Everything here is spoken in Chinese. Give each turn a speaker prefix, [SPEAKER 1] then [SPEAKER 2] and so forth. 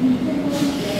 [SPEAKER 1] 你最多学